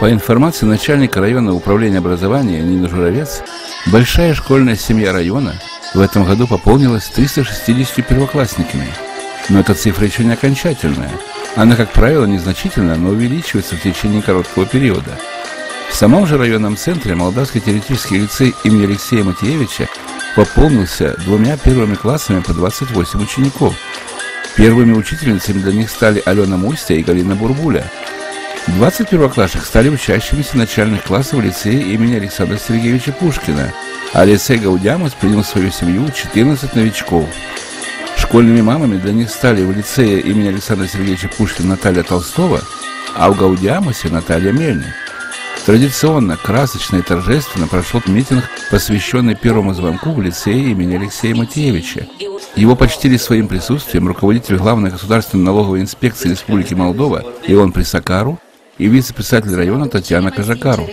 По информации начальника районного управления образования Нины Журавец, большая школьная семья района в этом году пополнилась 360 первоклассниками. Но эта цифра еще не окончательная. Она, как правило, незначительна, но увеличивается в течение короткого периода. В самом же районном центре Молдавский теоретический лицей имени Алексея Матеевича пополнился двумя первыми классами по 28 учеников. Первыми учительницами для них стали Алена Мустя и Галина Бурбуля – 20 первоклашек стали учащимися начальных классов лицея имени Александра Сергеевича Пушкина, а лицей Гаудямус принял в свою семью 14 новичков. Школьными мамами для них стали в лицее имени Александра Сергеевича Пушкина Наталья Толстова, а в Гаудиамусе Наталья Мельник. Традиционно, красочно и торжественно прошел митинг, посвященный первому звонку в лицее имени Алексея Матеевича. Его почтили своим присутствием руководитель Главной государственной налоговой инспекции Республики Молдова Ион Присакару и вице-председатель района Татьяна Кажакару.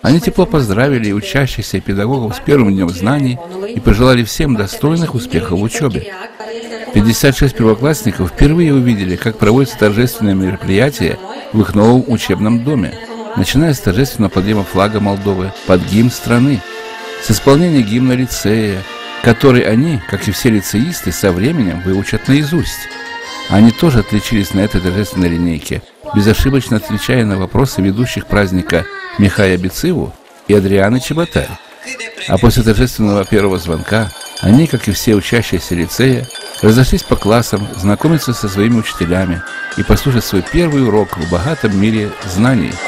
Они тепло поздравили учащихся и педагогов с первым днем знаний и пожелали всем достойных успехов в учебе. 56 первоклассников впервые увидели, как проводятся торжественные мероприятия в их новом учебном доме, начиная с торжественного подъема флага Молдовы под гимн страны, с исполнения гимна лицея, который они, как и все лицеисты, со временем выучат наизусть. Они тоже отличились на этой торжественной линейке, безошибочно отвечая на вопросы ведущих праздника Михая Бициву и Адрианы Чеботарь. А после торжественного первого звонка они, как и все учащиеся лицея, разошлись по классам, знакомиться со своими учителями и послушать свой первый урок в богатом мире знаний –